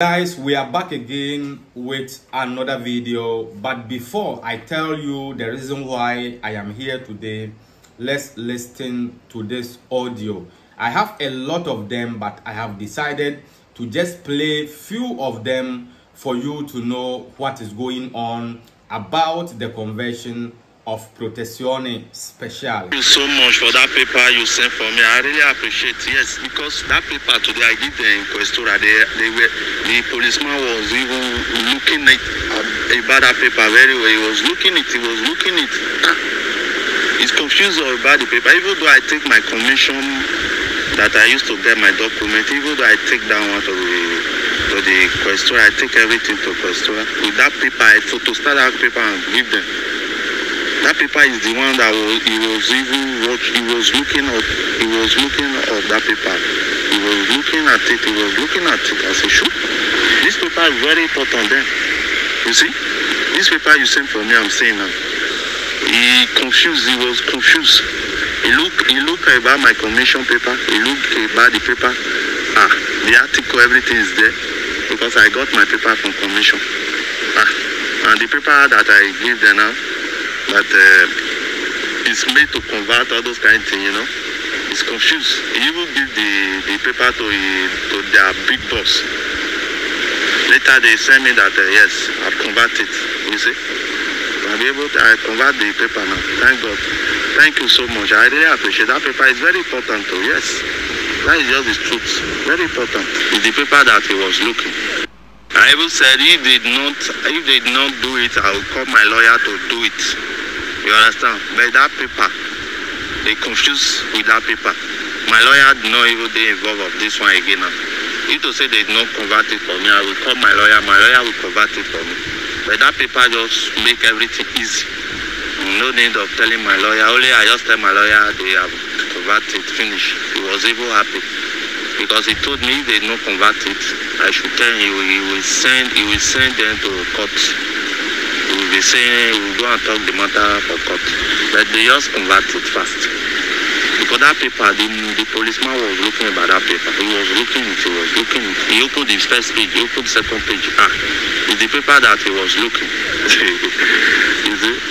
guys we are back again with another video but before i tell you the reason why i am here today let's listen to this audio. I have a lot of them but i have decided to just play few of them for you to know what is going on about the conversion of Protezione. Thank you so much for that paper you sent for me. I really appreciate it. Yes, because that paper today I did the questura. They, they were, the policeman was even looking at uh, about that paper very well. He was looking it. He was looking it. Ah, he's confused about the paper. Even though I take my commission that I used to get my document, even though I take that one to the to the questura, I take everything to questura. With that paper, I photo start that paper and give them. That paper is the one that was, he was even watch, he was looking at he was looking at that paper. He was looking at it, he was looking at it. I said, sure. This paper is very important then. You see? This paper you sent for me, I'm saying now. He confused, he was confused. He looked he looked about my commission paper, he looked about the paper. Ah, the article, everything is there. Because I got my paper from commission. Ah, and the paper that I give them now that uh, is made to convert all those kind of things, you know. He's confused. He even give the, the paper to, to their big boss. Later they send me that, uh, yes, I've converted, you see. I'll be able to, I convert the paper now. Thank God. Thank you so much. I really appreciate that paper. It's very important too, yes. That is just the truth. Very important. It's the paper that he was looking. I even said if they did not if they did not do it, I will call my lawyer to do it. You understand? But that paper, they confused with that paper. My lawyer did even be involved of this one again now. If to say they not convert it for me, I will call my lawyer, my lawyer will convert it for me. But that paper just make everything easy. No need of telling my lawyer. Only I just tell my lawyer they have converted, finish. He was even happy. Because he told me they not convert it, I should tell him he will send he will send them to court. Will he will go and talk the matter for court. But they just convert it fast. Because that paper, the, the policeman was looking about that paper. He was looking he was looking. He opened the first page, he opened the second page. Ah, it's the paper that he was looking.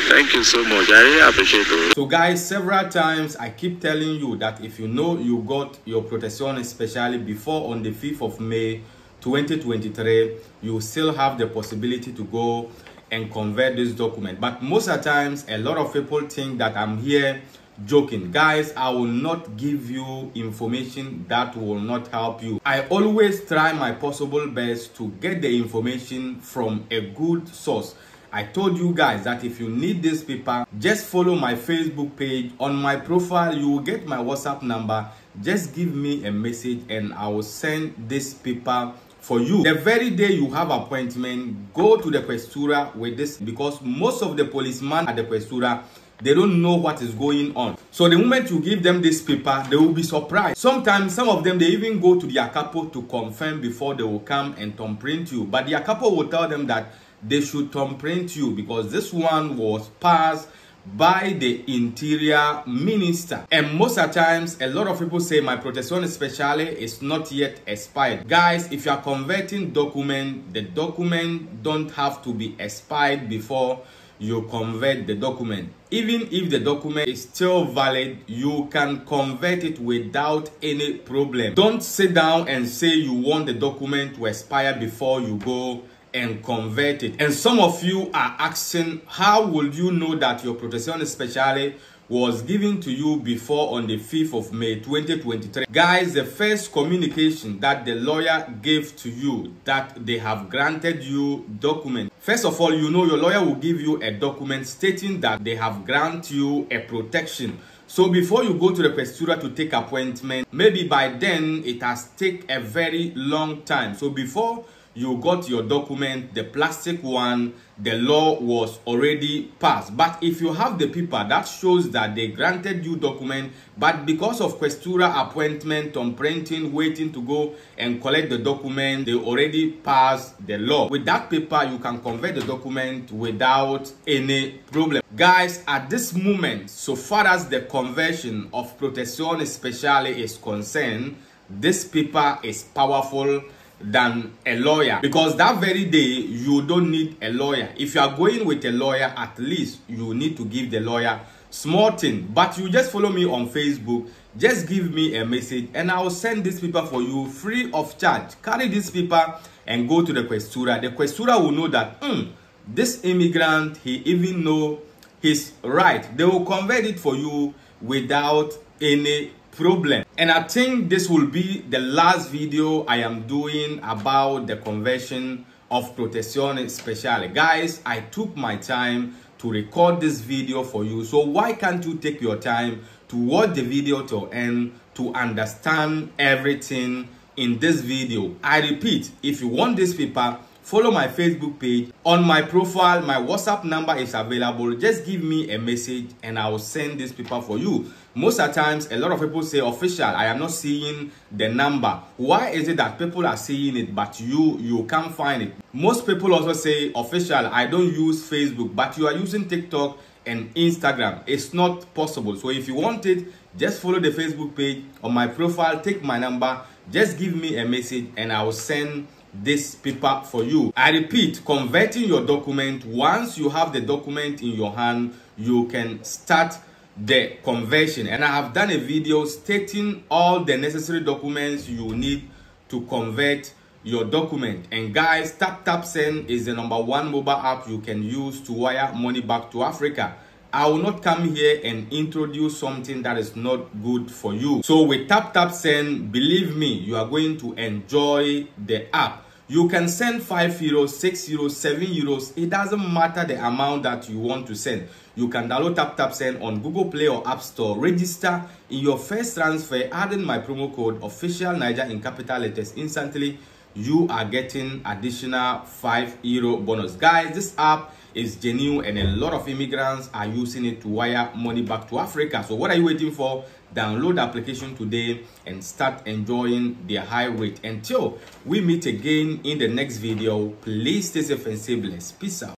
Thank you so much. I really appreciate it. So guys, several times I keep telling you that if you know you got your protection speciale before on the 5th of May 2023, you still have the possibility to go and convert this document. But most of times, a lot of people think that I'm here joking. Guys, I will not give you information that will not help you. I always try my possible best to get the information from a good source. I told you guys that if you need this paper, just follow my Facebook page. On my profile, you will get my WhatsApp number. Just give me a message and I will send this paper for you. The very day you have appointment, go to the Questura with this because most of the policemen at the Questura they don't know what is going on. So the moment you give them this paper, they will be surprised. Sometimes some of them they even go to the capo to confirm before they will come and thumbprint you. But the capo will tell them that they should thumbprint you because this one was passed by the interior minister. And most of times a lot of people say my protection especially is not yet expired. Guys if you are converting document the document don't have to be expired before you convert the document. Even if the document is still valid you can convert it without any problem. Don't sit down and say you want the document to expire before you go and convert it. And some of you are asking, how will you know that your protection speciale was given to you before on the 5th of May 2023? Guys, the first communication that the lawyer gave to you that they have granted you document. First of all, you know your lawyer will give you a document stating that they have granted you a protection so before you go to the Questura to take appointment, maybe by then it has take a very long time. So before you got your document, the plastic one, the law was already passed. But if you have the paper, that shows that they granted you document, but because of Questura appointment on printing, waiting to go and collect the document, they already passed the law. With that paper, you can convert the document without any problem. Guys, at this moment, so far as the conversion of Protezione Speciale is concerned, this paper is powerful than a lawyer. Because that very day you don't need a lawyer. If you are going with a lawyer at least you need to give the lawyer small thing. But you just follow me on facebook. Just give me a message and i will send this paper for you free of charge. Carry this paper and go to the questura. The questura will know that mm, this immigrant he even know his right. They will convert it for you without any problem. And i think this will be the last video i am doing about the conversion of protection special guys i took my time to record this video for you. So why can't you take your time to watch the video to end to understand everything in this video? I repeat if you want this paper follow my facebook page. On my profile my whatsapp number is available. Just give me a message and i will send this paper for you. Most of the times a lot of people say official i am not seeing the number. Why is it that people are seeing it but you you can't find it? Most people also say official i don't use facebook but you are using tiktok and instagram. It's not possible. So if you want it just follow the facebook page. On my profile take my number. Just give me a message and i will send this paper for you. I repeat converting your document once you have the document in your hand you can start the conversion. And i have done a video stating all the necessary documents you need to convert your document. And guys tap tap send is the number one mobile app you can use to wire money back to africa I will not come here and introduce something that is not good for you. So with Tap Tap Send, believe me, you are going to enjoy the app. You can send 5 euros, 6 euros, 7 euros. It doesn't matter the amount that you want to send. You can download Tap Tap Send on Google Play or App Store. Register in your first transfer, adding my promo code official Niger in capital letters instantly. You are getting additional 5 euro bonus. Guys, this app is genuine and a lot of immigrants are using it to wire money back to Africa. So what are you waiting for? Download the application today and start enjoying the high rate. Until we meet again in the next video, please stay safe and stay blessed. Peace out.